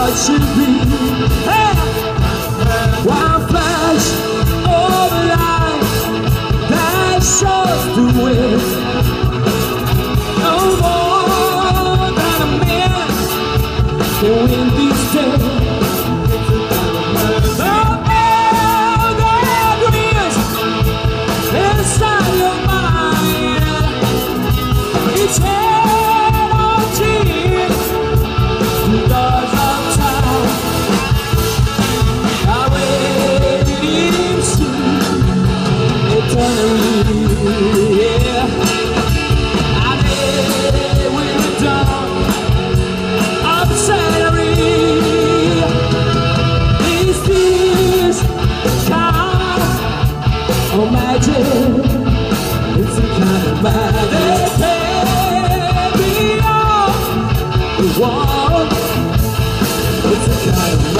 what should be. Hey! One flash of light that shows the way. No more than a man can win these days. It's It's a child.